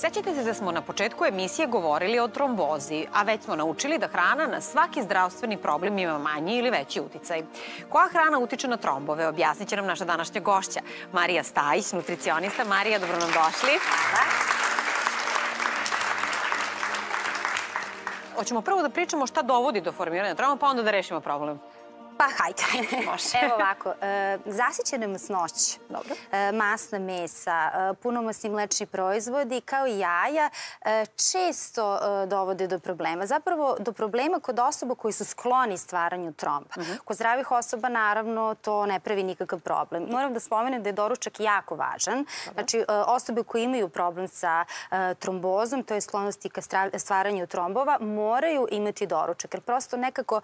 Sećate se da smo na početku emisije govorili o trombozi, a već smo naučili da hrana na svaki zdravstveni problem ima manji ili veći uticaj. Koja hrana utiče na trombove? Objasnit će nam naša današnja gošća, Marija Stajić, nutricionista. Marija, dobro nam došli. Hvala. Hoćemo prvo da pričamo šta dovodi do formiranja trauma, pa onda da rešimo problem. Pa hajde. Može. Evo ovako, e, zasićene masnoće, Dobro. E, masna mesa, e, punomasni mlečni proizvodi kao i jaja često dovode do problema. Zapravo do problema kod osoba koji su skloni stvaranju tromba. Uh mhm. -huh. Kod zdravih osoba naravno to ne pravi nikakav problem. Moram da spomenem da je doručak jako važan. Dobro. Znači osobe koje imaju problem sa trombozom, to je sklonosti ka stvaranju trombova, moraju imati doručak. Jer prosto nekako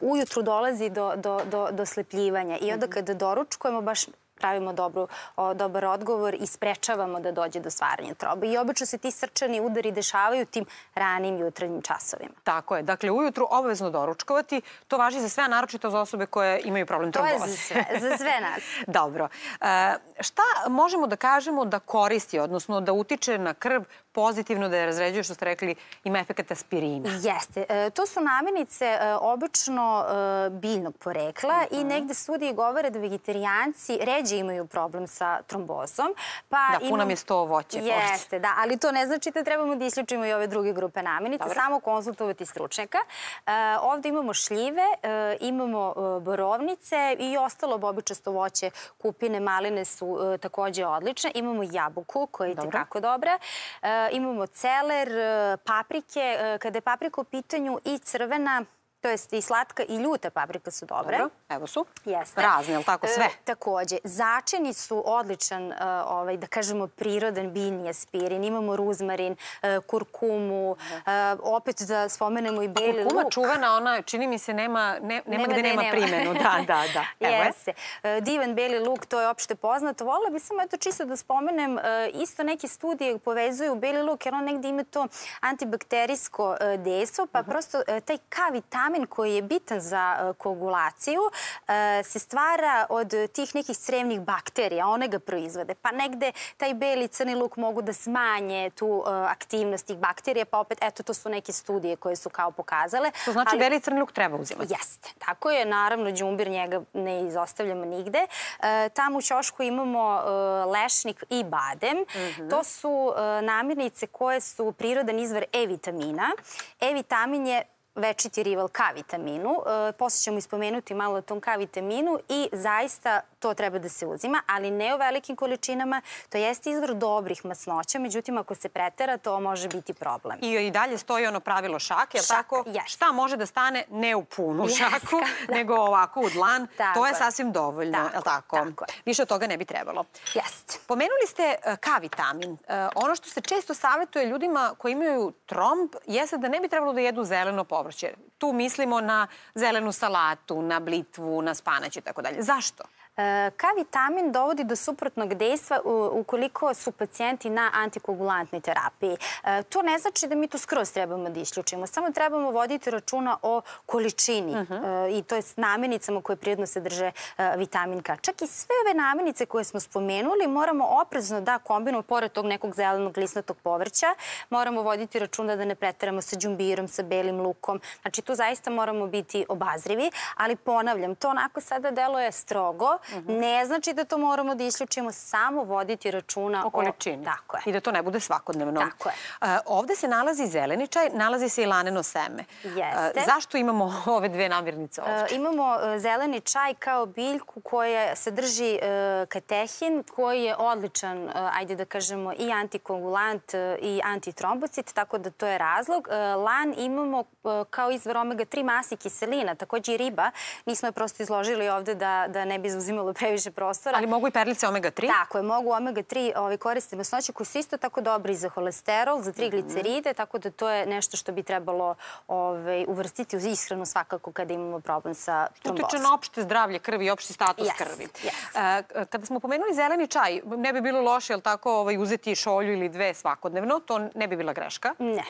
ujutru dolazi do, do, do, do slepljivanja. I onda mhm. kada doručkujemo, baš pravimo dobru, o, dobar odgovor i sprečavamo da dođe do stvaranja troba. I obično se ti srčani udari dešavaju tim ranim jutarnjim časovima. Tako je. Dakle, ujutru obavezno doručkovati. To važi za sve, a naročito za osobe koje imaju problem tromboze. To je za sve, za sve nas. Dobro. E, šta možemo da kažemo da koristi, odnosno da utiče na krv pozitivno da je razređuje, što ste rekli, ima efekt aspirina. Jeste. E, to su namirnice e, obično e, biljnog porekla uh -huh. i mhm. negde studije govore da vegetarijanci ređe imaju problem sa trombozom. Pa da, imam... puno mi je sto voće. Jeste, da, ali to ne znači da trebamo da isključimo i ove druge grupe namirnica, samo konsultovati stručnjaka. E, ovde imamo šljive, e, imamo e, borovnice i ostalo bobičasto voće, kupine, maline su e, takođe odlične. Imamo jabuku koja je tekako dobra. Imamo celer, paprike. Kada je paprika u pitanju i crvena, to jest i slatka i ljuta paprika su dobre. Dobro, evo su. Jeste. Razne, ali tako sve? E, takođe. Začini su odličan, e, ovaj, da kažemo, prirodan biljni aspirin. Imamo ruzmarin, e, kurkumu, opet da spomenemo i beli luk. Kurkuma čuvena, ona, čini mi se, nema, ne, nema, nema gde nema, nema primenu. Da, da, da. Evo Jeste. Divan beli luk, to je opšte poznato. Volila bi samo eto čisto da spomenem, isto neke studije povezuju beli luk, jer on negde ima to antibakterijsko dejstvo, pa uh -huh. prosto taj K vitamin vitamin koji je bitan za e, koagulaciju e, se stvara od tih nekih crevnih bakterija, one ga proizvode. Pa negde taj beli crni luk mogu da smanje tu e, aktivnost tih bakterija, pa opet, eto, to su neke studije koje su kao pokazale. To znači Ali, beli crni luk treba uzimati? Jeste. Tako je, naravno, džumbir njega ne izostavljamo nigde. Tamo u ćošku imamo lešnik i badem. Mm -hmm. To su namirnice koje su prirodan izvar E-vitamina. E-vitamin je večiti rival K vitaminu. E, posle ćemo ispomenuti malo o tom K vitaminu i zaista to treba da se uzima, ali ne u velikim količinama. To jeste izvor dobrih masnoća, međutim ako se pretera to može biti problem. I, i dalje stoji ono pravilo šake, je li tako? Yes. Šta može da stane ne u punu yes, šaku, da. nego ovako u dlan, tako to je, sasvim dovoljno, tako, je li tako? tako je. Više od toga ne bi trebalo. Jeste. Pomenuli ste uh, K vitamin. Uh, ono što se često savjetuje ljudima koji imaju tromb jeste da ne bi trebalo da jedu zeleno povrće. Tu mislimo na zelenu salatu, na blitvu, na spanać i tako dalje. Zašto? E, K vitamin dovodi do suprotnog dejstva ukoliko su pacijenti na antikoagulantnoj terapiji. E, to ne znači da mi to skroz trebamo da isključimo. Samo trebamo voditi računa o količini uh mhm. -huh. E, i to je s namirnicama koje prijedno se drže vitamin K. Čak i sve ove namirnice koje smo spomenuli moramo oprezno da kombinujemo pored tog nekog zelenog lisnatog povrća. Moramo voditi računa da ne preteramo sa džumbirom, sa belim lukom. Znači tu zaista moramo biti obazrivi, ali ponavljam, to onako sada deluje strogo, -huh. Ne znači da to moramo da isključimo, samo voditi računa o količini. Tako je. I da to ne bude svakodnevno. Tako je. Uh, ovde se nalazi zeleni čaj, nalazi se i laneno seme. Jeste. Uh, zašto imamo ove dve namirnice ovde? Uh, imamo zeleni čaj kao biljku koja sadrži katehin, koji je odličan, ajde da kažemo, i antikoagulant i antitrombocit, tako da to je razlog. Lan imamo kao izvor omega-3 masi kiselina, takođe i riba. Mi smo je prosto izložili ovde da, da ne bi uzimali uzimalo previše prostora. Ali mogu i perlice omega-3? Tako je, mogu omega-3 ovaj, koriste masnoće koji su isto tako dobri za holesterol, za trigliceride, mm -hmm. tako da to je nešto što bi trebalo ovaj, uvrstiti u ishranu svakako kada imamo problem sa trombozom. Utiče na opšte zdravlje krvi i opšti status yes, krvi. Yes. E, kada smo pomenuli zeleni čaj, ne bi bilo loše, jel tako, ovaj, uzeti šolju ili dve svakodnevno, to ne bi bila greška. Ne.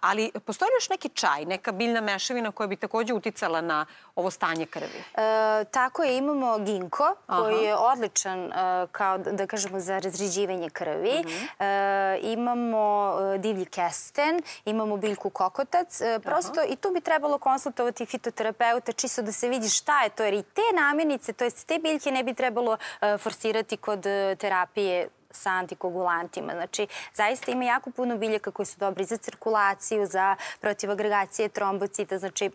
Ali postoji još neki čaj, neka biljna mešavina koja bi takođe uticala na ovo stanje krvi? E, tako je, imamo ginko Ginkgo, koji je odličan kao, da kažemo, za razređivanje krvi. Mhm. Imamo divlji kesten, imamo biljku kokotac. Prosto i tu bi trebalo konsultovati fitoterapeuta čisto da se vidi šta je to, jer i te namirnice, to jest te biljke ne bi trebalo forsirati kod terapije sa antikogulantima. Znači, zaista ima jako puno biljaka koji su dobri za cirkulaciju, za protivagregacije trombocita, znači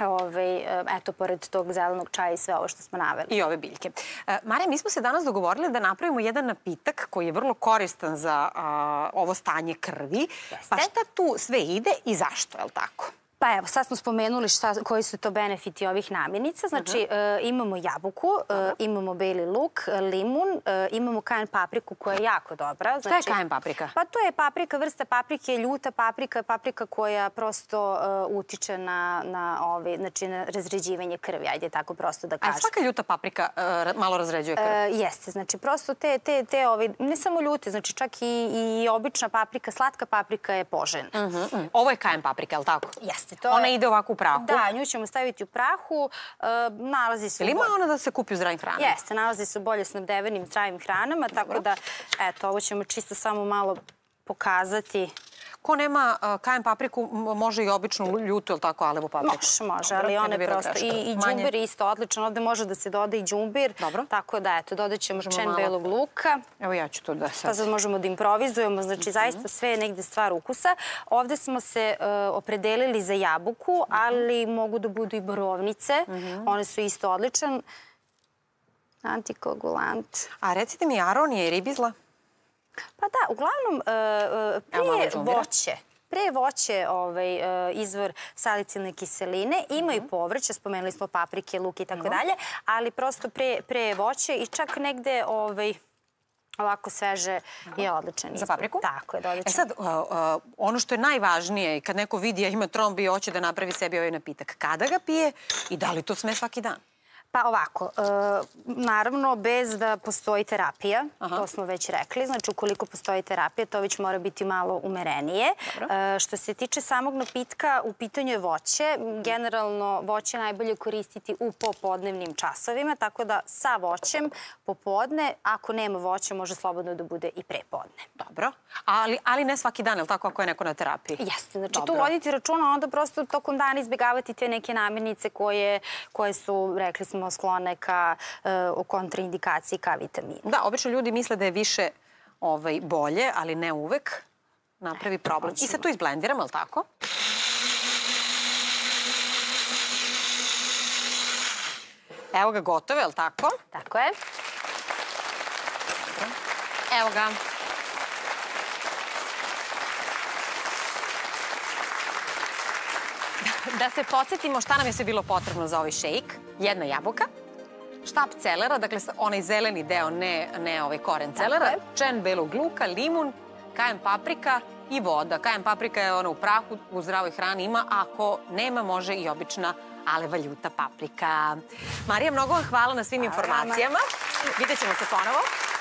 Ove, ovaj, eto, pored tog zelenog čaja i sve ovo što smo naveli. I ove biljke. E, Marija, mi smo se danas dogovorili da napravimo jedan napitak koji je vrlo koristan za a, ovo stanje krvi. Jeste. Pa šta tu sve ide i zašto, je li tako? Pa evo, sad smo spomenuli šta, koji su to benefiti ovih namirnica. Znači, uh -huh. e, imamo jabuku, e, imamo beli luk, limun, e, imamo kajen papriku koja je jako dobra. Znači, Šta je kajen paprika? Pa to je paprika, vrsta paprike, ljuta paprika, paprika koja prosto e, utiče na, na, ovi, znači, na razređivanje krvi, ajde tako prosto da kažem. A svaka ljuta paprika e, malo razređuje krv? E, jeste, znači prosto te, te, te ovi, ne samo ljute, znači čak i, i obična paprika, slatka paprika je poželjna. Uh uh -huh. Ovo je kajen paprika, je li tako? Jeste jeste. To ona je... ide ovako u prahu? Da, nju ćemo staviti u prahu. E, nalazi se... Ili ima ona da se kupi u zdravim hranama? Jeste, nalazi se u bolje snabdevenim zdravim hranama, tako da, eto, ovo ćemo čisto samo malo pokazati. Ko nema kajem papriku, može i običnu ljutu, ili tako, alevu papriku? Može, može, ali one prosto. I, i džumbir isto odlično. Ovde može da se doda i džumbir. Dobro. Tako da, eto, dodat ćemo čen malo... belog luka. Evo ja ću to da sad... Pa sad možemo da improvizujemo. Znači, mm -hmm. zaista sve je negde stvar ukusa. Ovde smo se uh, opredelili za jabuku, mm -hmm. ali mogu da budu i borovnice. Mm -hmm. One su isto odličan antikoagulant. A recite mi, aronija i ribizla? Pa da, uglavnom, e, e, prije voće, pre voće ovaj, e, izvor salicilne kiseline, ima i mhm. povrće, spomenuli smo paprike, luk i tako mhm. dalje, ali prosto pre, pre voće i čak negde ovaj, ovako sveže je odličan izbor. Za papriku? Tako je, dodit E sad, ono što je najvažnije, kad neko vidi ja ima trombi i hoće da napravi sebi ovaj napitak, kada ga pije i da li to sme svaki dan? Pa ovako, e, naravno bez da postoji terapija, Aha. to smo već rekli, znači ukoliko postoji terapija to već mora biti malo umerenije. E, što se tiče samog napitka, u pitanju je voće. Generalno voće najbolje koristiti u popodnevnim časovima, tako da sa voćem popodne, ako nema voća, može slobodno da bude i prepodne. Dobro, ali, ali ne svaki dan, je li tako ako je neko na terapiji? Jeste, znači Dobro. tu voditi računa, onda prosto tokom dana izbjegavati te neke namirnice koje, koje su, rekli smo, smo sklone ka uh, kontraindikaciji ka vitaminu. Da, obično ljudi misle da je više ovaj, bolje, ali ne uvek napravi problem. I sad tu izblendiramo, ali tako? Evo ga gotove, je li tako? Tako je. Evo ga. Da se podsjetimo šta nam je sve bilo potrebno za ovaj šejk. Jedna jabuka, štap celera, dakle onaj zeleni deo, ne, ne ovaj koren celera, čen belog luka, limun, kajem paprika i voda. Kajem paprika je ona u prahu, u zdravoj hrani ima, ako nema može i obična aleva ljuta paprika. Marija, mnogo vam hvala na svim informacijama. Vidjet ćemo se ponovo.